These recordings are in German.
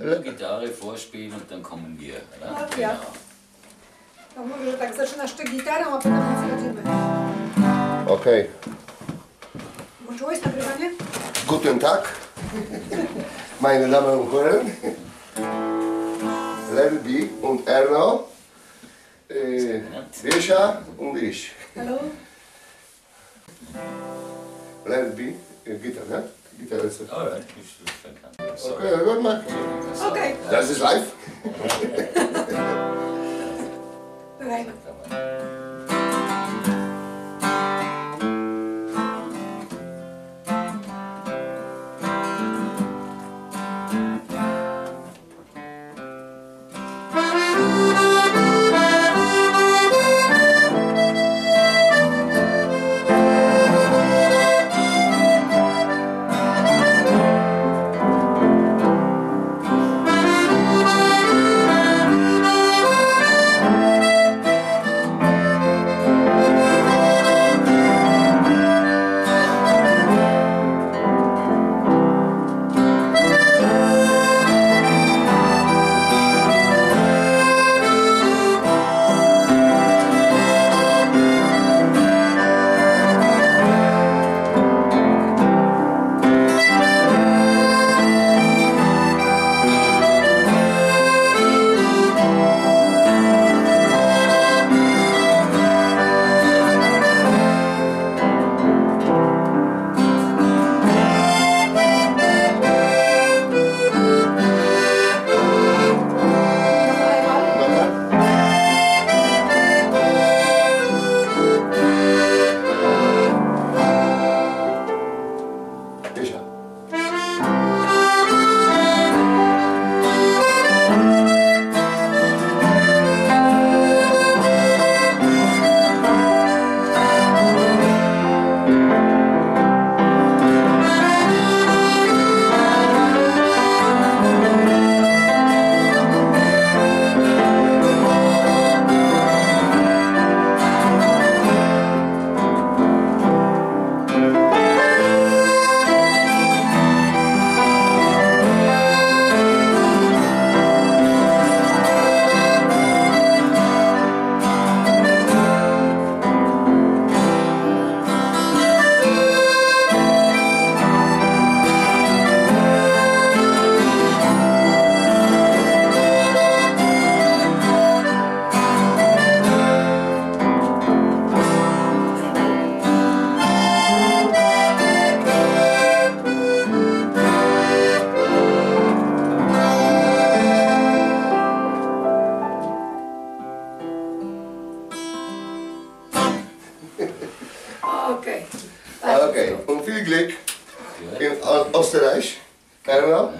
Nur Gitarre vorspielen und dann kommen wir. Oder? No, ja. To mówię, że tak zaczynasz ty gitarą, a potem my wchodzimy. Okay. Włączyłeś nagrywanie? Guten Tag, meine Damen und Herren. Lerby und Erno. Äh, Wischa und ich. Hello? Lerby, äh, Gitarre, ne? You. All right. You should think I'm sorry. Okay, good. Okay. Tak. Okay, und viel Glück in Österreich. Erno,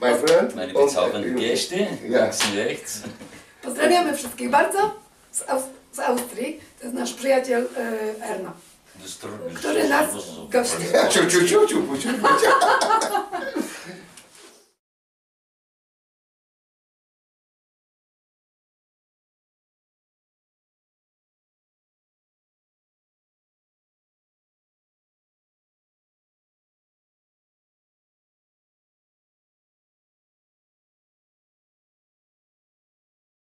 my friend. Meine bezaubernden Gäste, Ja. links und rechts. Pozdrawiamy wszystkich bardzo z, Aus- z Austrii. To jest nasz przyjaciel e, Erno, który nas gości. Ja, ciu, ciu, ciu, ciu, ciu, ciu.